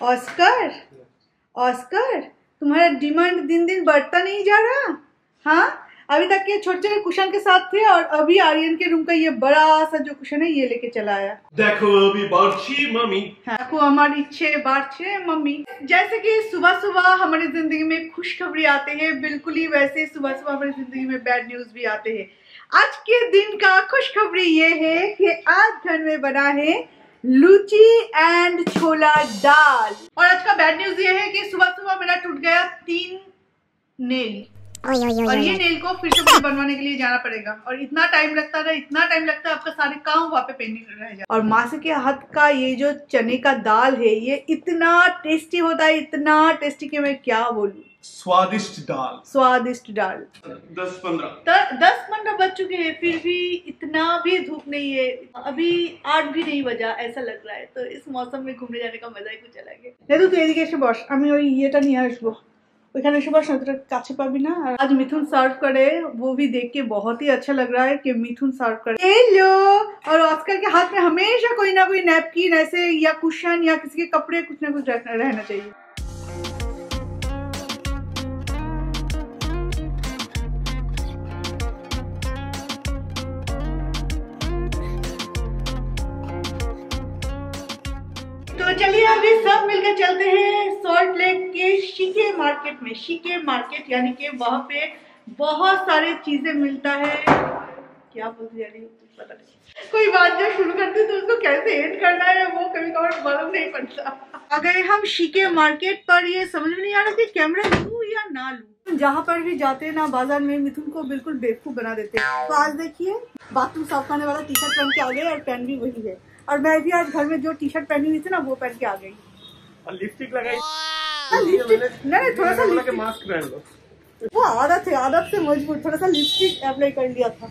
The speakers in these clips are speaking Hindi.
ऑस्कर? ऑस्कर? तुम्हारा डिमांड दिन दिन बढ़ता नहीं जा रहा? हाँ? अभी तक ये छोटे छोटे कुशन के साथ थे और अभी आर्यन के रूम का ये बड़ा सा जो कुशन है ये लेके चला आया। देखो अभी बारछी मम्मी। हाँ, देखो हमारी छे बाढ़ मम्मी। जैसे कि सुबह सुबह हमारी ज़िंदगी में खुशखबरी आते हैं बिल्कुल ही वैसे सुबह सुबह हमारी ज़िंदगी में बैड न्यूज़ भी आते हैं। आज के दिन का खुशखबरी ये है कि आज घर में बना है लूची एंड छोला दाल। और आज का बैड न्यूज़ ये है कि सुबह सुबह मेरा टूट गया तीन नेल। और ये नेल को फिर से मुझे बनवाने के लिए जाना पड़ेगा और इतना टाइम लगता है इतना टाइम लगता है आपका सारे काम वहाँ पे पेंडिंग रह जाए और मासी के हाथ का ये जो चने का दाल है ये इतना टेस्टी होता है इतना टेस्टी कि मैं क्या बोलूँ स्वादिष्ट दाल स्वादिष्ट दाल दस पंद्रह द- दस मिनट बज चुके हैं फिर भी इतना भी धूप नहीं है अभी आठ भी नहीं बजा ऐसा लग रहा है तो इस मौसम में घूमने जाने का मजा ही कुछ अलग है দেখো তুই এদিকে এসে বস আমি ওই ইয়েটা নিয়ে আসবো ওইখানে এসে বস না তোরা কাছে পাবি না আর आज मिथुन सर्व करे वो भी देख के बहुत ही अच्छा लग रहा है कि मिथुन सर्व करे हेलो और ऑस्कर के हाथ में हमेशा कोई ना कोई नैपकिन ऐसे या कुशन या किसी के कपड़े कुछ ना कुछ रहना रहना चाहिए अभी सब मिलकर चलते हैं सॉल्ट लेक के शिके मार्केट में। शिके मार्केट यानी कि वहाँ पे बहुत सारे चीज़ें मिलता है। क्या बोलते यानी पता नहीं। कोई बात जब शुरू करते तो उसको कैसे एंड करना है वो कभी कभार मालूम नहीं पड़ता। गए हम शिके मार्केट पर। ये समझ में नहीं आ रहा कि कैमरा लूँ या ना लूँ। जहाँ पर भी जाते हैं ना, बाज़ार में मिथुन को बिल्कुल बेवकूफ़ बना देते हैं। तो आज देखिए बाथरूम साफ़ करने वाला टी शर्ट पहन के आ गए और पेन भी वही है। और मैं भी आज घर में जो टी शर्ट पहनी हुई थी ना वो पहन के आ गई। और लिपस्टिक लगाई। हाँ, नहीं थोड़ा सा मास्क पहन लो। वो आदत है आदत से मजबूर थोड़ा सा लिपस्टिक अप्लाई कर लिया था।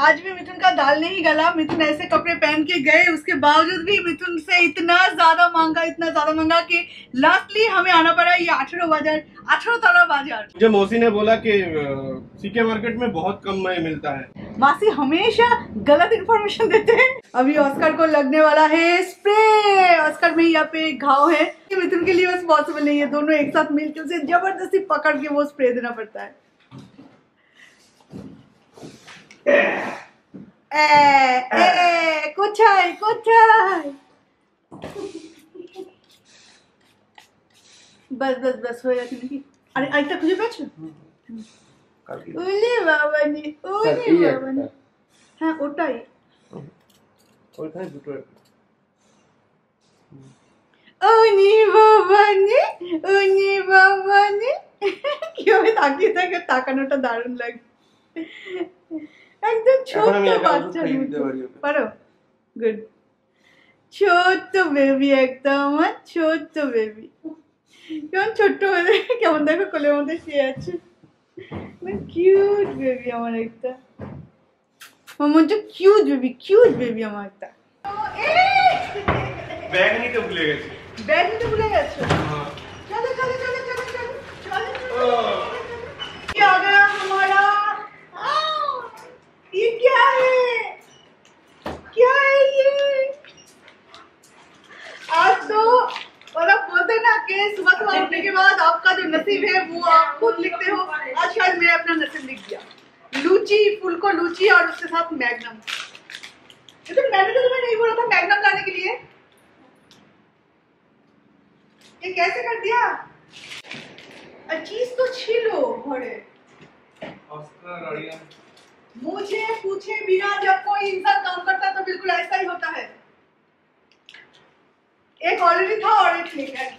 आज भी मिथुन का दाल नहीं गला। मिथुन ऐसे कपड़े पहन के गए उसके बावजूद भी मिथुन से इतना ज़्यादा मांगा इतना ज़्यादा मांगा कि लास्टली हमें आना पड़ा ये अठारह बाज़ार अठारह तला बाज़ार। मुझे मौसी ने बोला कि सीके मार्केट में बहुत कम में मिलता है। मासी हमेशा गलत इन्फॉर्मेशन देते हैं। अभी ऑस्कर को लगने वाला है स्प्रे ऑस्कर में यहाँ पे घाव है। मिथुन के लिए बस पॉसिबल नहीं है। दोनों एक साथ मिलकर उसे ज़बरदस्ती पकड़ के वो स्प्रे देना पड़ता है। কোথায় কোথায় বাস বাস বাস হয়ে গেছে নাকি? আরে আরেকটা খুঁজে পেয়েছ? উলি বাবানি উলি বাবানি। হ্যাঁ ওটাই। ওইখানে দুটো উনি উনি বাবানি। কীভাবে তাকিয়ে থাকে তাকানোটা দারুণ লাগে। একদম ছোট্ট পারো গুড ছোট্ট বেবি একদম আমার ছোট্ট বেবি কেমন ছোট্ট বেবি কেমন দেখো কোলের মধ্যে শুয়ে আছে। মানে কিউট বেবি আমার একটা। আমার মধ্যে কিউট বেবি কিউট বেবি আমার একটা। ব্যাগ নিতে ভুলে গেছে। ব্যাগ নিতে ভুলে গেছো? হ্যাঁ। চলো চলো চলো कि सुबह सुबह उठने के बाद आपका जो नसीब है वो आप खुद लिखते हो। आज शायद मैंने अपना नसीब लिख दिया। लूची फूल को लूची और उसके साथ मैग्नम। लेकिन मैंने तो तुम्हें नहीं बोला था मैग्नम लाने के लिए। ये कैसे कर दिया? चीज़ तो छीलो आर्यन मुझे पूछे बिना जब कोई इंसान काम करता तो बिल्कुल ऐसा ही होता है। एक ऑलरेडी था और एक ठीक है।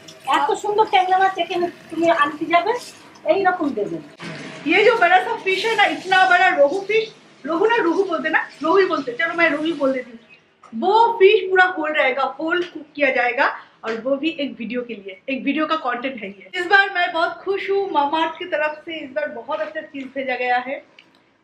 এত সুন্দর ট্যাংরা মাছ এখানে তুমি আনতে যাবে এইরকম দেবেন ये जो बड़ा सा फिश है ना इतना बड़ा रोहू फिश रोहू ना रोहू बोलते ना रोहू ही बोलते चलो मैं रोहू ही बोल देती हूँ वो फिश पूरा होल रहेगा होल कुक किया जाएगा और वो भी एक वीडियो के लिए एक वीडियो का कंटेंट है ये इस बार मैं बहुत खुश हूँ मामार्ट की तरफ से इस बार बहुत अच्छा चीज भेजा गया है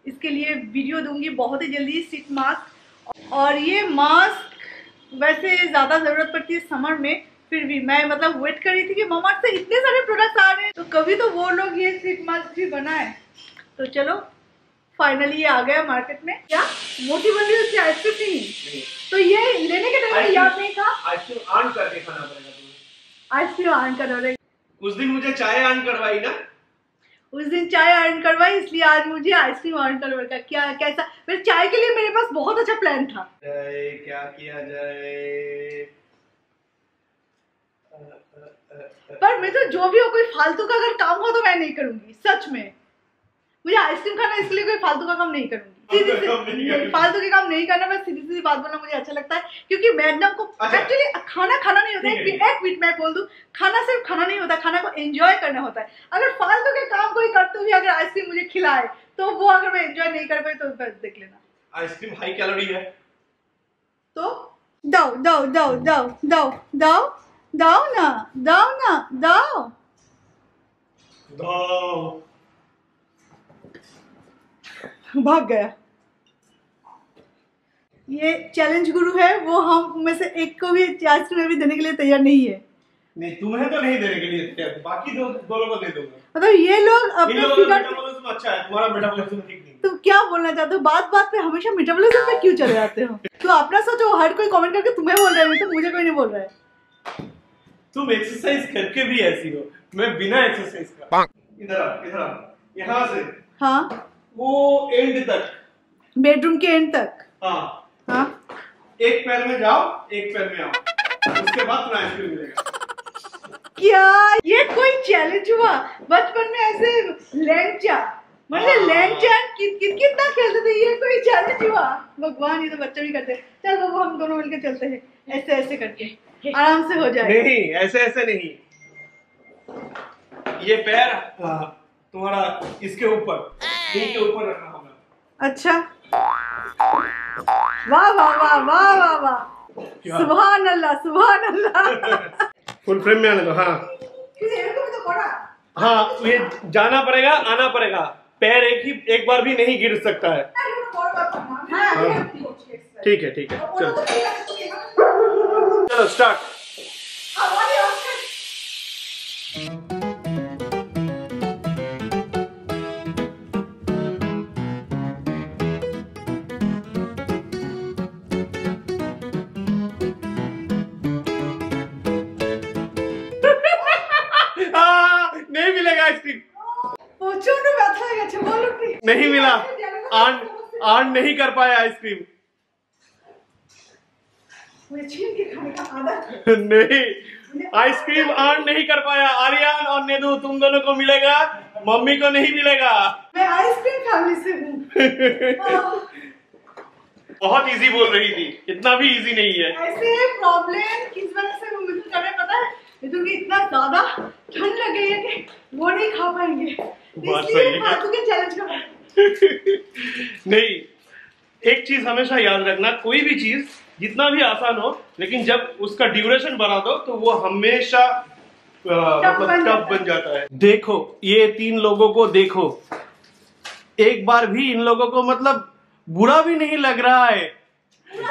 इसके लिए वीडियो दूंगी बहुत ही जल्दी सीट मास्क और ये मास्क वैसे ज़्यादा ज़रूरत पड़ती है समर में फिर भी मैं मतलब वेट कर रही थी कि मामार्ट से इतने सारे प्रोडक्ट्स आ रहे हैं तो कभी तो वो लोग ये सीट मास्क भी बनाए। तो चलो फाइनली ये आ गया मार्केट में। क्या? मोटी बन रही उसकी आइसक्रीम नहीं। तो ये लेने के टाइम याद नहीं था? आइसक्रीम ऑन करके खाना पड़ेगा तुम्हें। आइसक्रीम आन कर रहे उस दिन मुझे चाय ऑन करवाई ना? उस दिन चाय अर्न करवाई इसलिए आज मुझे आइसक्रीम अर्न करवाएगा क्या कैसा? मेरे चाय के लिए मेरे पास बहुत अच्छा प्लान था। क्या किया जाए? पर मैं तो जो भी हो कोई फालतू का अगर काम हो तो मैं नहीं करूँगी सच में। मुझे आइसक्रीम खाना इसलिए कोई फालतू का काम नहीं करूँगी। सीधी फालतू का काम नहीं सी फालतू के काम नहीं करना बस सीधी सीधी बात बोलना मुझे अच्छा लगता है क्योंकि मैडम को अच्छा। एक्चुअली खाना खाना नहीं होता है। एक मिनट मैं बोल दूँ खाना सिर्फ़ खाना नहीं होता खाना को एंजॉय करना होता है। अगर फालतू के काम कोई करते हुए अगर आइसक्रीम मुझे खिलाए तो वो अगर मैं एंजॉय नहीं कर पाई तो देख लेना। आइसक्रीम हाई कैलोरी है। तो दाओ दाओ दाओ दाओ दाओ दाओ दाओ ना दाओ ना दाओ। दाओ। भाग गया। ये चैलेंज गुरु है वो हम में से एक को भी आइसक्रीम अभी देने के लिए तैयार नहीं है। नहीं तुम्हें तो नहीं देने के लिए तैयार बाकी दो दोनों को दे दूँगा। मतलब ये लोग अपने लोगों फिगर अच्छा है तुम्हारा मेटाबॉलिज्म ठीक नहीं तुम क्या बोलना चाहते हो? बात बात पे हमेशा मेटाबॉलिज्म पे क्यों चले जाते हो? तो अपना सोचो हर कोई कमेंट करके तुम्हें बोल रहा है तो मुझे कोई नहीं बोल रहा है। तुम एक्सरसाइज करके भी ऐसी हो। मैं बिना एक्सरसाइज का। इधर आ इधर आ। यहाँ से। हाँ। वो एंड तक। बेडरूम के एंड तक। हाँ। हाँ। एक पैर में जाओ एक पैर में आओ। उसके बाद तुम्हें आइसक्रीम मिलेगा। क्या? ये कोई चैलेंज हुआ? बचपन में ऐसे लैंचा मतलब हाँ। लैंचा कि, कि, कितना खेलते थे? ये कोई चैलेंज हुआ? भगवान ये तो बच्चे भी करते चल बाबू हम दोनों मिलकर चलते हैं। ऐसे ऐसे करके। आराम से हो जाए नहीं ऐसे ऐसे नहीं। ये पैर हाँ, तुम्हारा इसके ऊपर के ऊपर रखना होगा। अच्छा। वाह वाह वाह वाह वाह वाह? सुभान अल्लाह सुभान अल्लाह फुल फ्रेम में आने दो हाँ। तो हाँ ये जाना पड़ेगा आना पड़ेगा। पैर एक ही एक बार भी नहीं गिर सकता है। हाँ। ठीक है ठीक है चलो। चलो स्टार्ट ah, नहीं मिलेगा आइसक्रीम। नहीं मिला। आन आन नहीं कर पाया आइसक्रीम। नहीं आइसक्रीम आन नहीं कर पाया। आर्यन और नेदू तुम दोनों को मिलेगा मम्मी को नहीं मिलेगा। मैं आइसक्रीम फैमिली से हूँ। बहुत इजी बोल रही थी। इतना भी इजी नहीं है। ऐसे प्रॉब्लम किस वजह से मिथुन कर पता है की इतना ज़्यादा ठंड लग गई है कि वो नहीं खा पाएँगे। बात इसलिए सही है। फालतू के चैलेंज कर नहीं एक चीज़ हमेशा याद रखना कोई भी चीज़ जितना भी आसान हो लेकिन जब उसका ड्यूरेशन बना दो तो वो हमेशा मतलब बन टफ जाता बन जाता है। देखो ये तीन लोगों को देखो। एक बार भी इन लोगों को मतलब बुरा भी नहीं लग रहा है।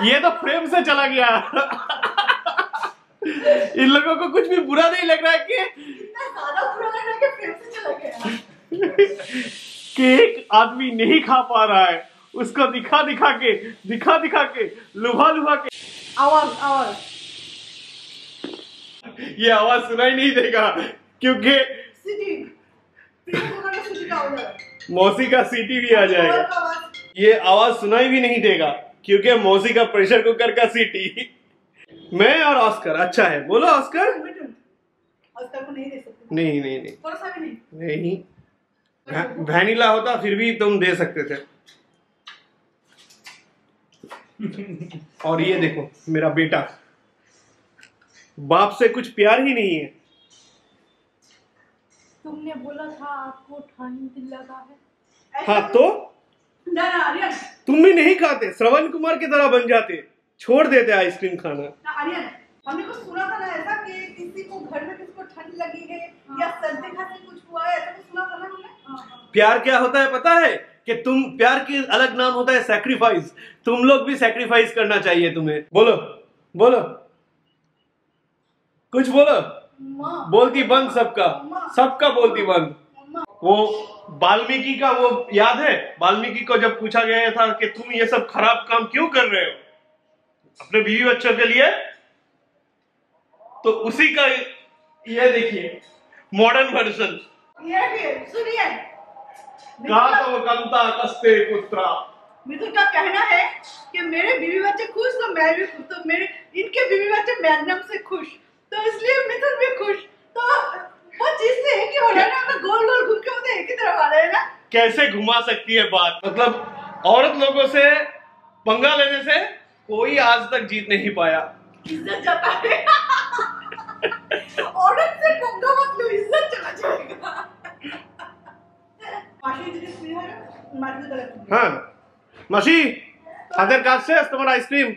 ये तो फ्रेम से चला गया। इन लोगों को कुछ भी बुरा नहीं लग रहा है कि इतना ज़्यादा बुरा लग रहा है कि फिर से चला गया। कि एक आदमी नहीं खा पा रहा है। उसको दिखा दिखा के दिखा दिखा के लुभा लुभा के। आवाज़ आवाज़। ये आवाज़ सुनाई नहीं देगा क्योंकि। मौसी का सीटी भी आ जाएगा। ये आवाज़ सुनाई भी नहीं देगा क्योंकि मौसी का प्रेशर कुकर का सीटी। मैं और ऑस्कर अच्छा है। बोलो ऑस्कर। ऑस्कर को नहीं दे सकते। नहीं नहीं नहीं। नहीं। वैनिला होता फिर भी तुम दे सकते थे। और ये देखो मेरा बेटा। बाप से कुछ प्यार ही नहीं है। तुमने बोला था आपको ठंड लगा है। हाँ तो? तुम भी नहीं खाते श्रवण कुमार की तरह बन जाते। छोड़ देते आइसक्रीम खाना। आर्यन हमने कुछ सुना था ना ऐसा कि किसी को घर में किसी को ठंड लगी है या सर्दी खांसी कुछ हुआ है ऐसा कुछ सुना था ना हमने? प्यार क्या होता है पता है? कि तुम प्यार की अलग नाम होता है सैक्रिफाइस तुम लोग भी सैक्रिफाइस करना चाहिए तुम्हें। बोलो बोलो। कुछ बोलो? बोलती बंद सबका। सबका बोलती बंद वो वाल्मीकि का वो याद है? वाल्मीकि को जब पूछा गया था कि तुम ये सब खराब काम क्यों कर रहे हो? अपने बीवी बच्चों के लिए? तो उसी का ये देखिए मॉडर्न वर्जन ये कस्ते पुत्रा। मिथुन का कहना है कि मेरे बीवी बच्चे खुश तो मैं भी खुश तो मेरे इनके बीवी बच्चे मैग्नम से खुश। तो इसलिए मिथुन भी खुश। तो वो चीज़ से एक ही हो रहा है ना गोल गोल घूम के वो तो एक ही तरफ़ आ रहे हैं ना। कैसे घुमा सकती है बात? मतलब औरत लोगों से पंगा लेने से कोई आज तक जीत नहीं पाया। इज़्ज़त जाता है। হ্যাঁ মাসি হাতের কাজ শেষ তোমার আইসক্রিম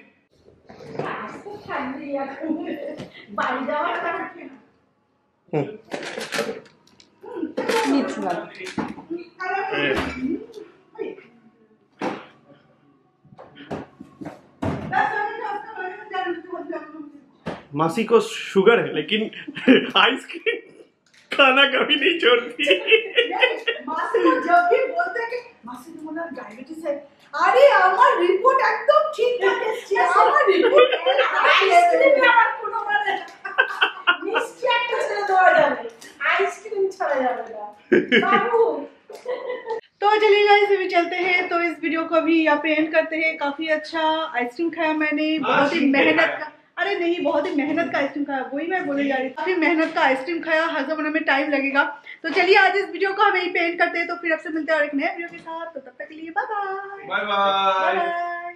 বাড়ি যাওয়ার নিচ্ছি না मासी को शुगर है लेकिन आइसक्रीम खाना कभी नहीं छोड़ती আরে আমার রিপোর্ট একদম ঠিকঠাক এসেছে আমার রিপোর্ট আইসক্রিমে আমার কোনো মানে মিষ্টি একটা ছেড়ে দেওয়া যাবে আইসক্রিম ছাড়া যাবে না বাবু तो चलिए गाइस अभी चलते हैं तो इस वीडियो को अभी यहाँ पे एंड करते हैं काफी अच्छा आइसक्रीम खाया मैंने बहुत ही मेहनत का अरे नहीं बहुत ही मेहनत का आइसक्रीम खाया वही मैं बोले जा रही थी काफी मेहनत का आइसक्रीम खाया हजम होने में टाइम लगेगा तो चलिए आज इस वीडियो को हम यही पेंट करते हैं। तो फिर आपसे मिलते हैं और एक नए वीडियो के साथ। तो तब तक के लिए बाय बाय बाय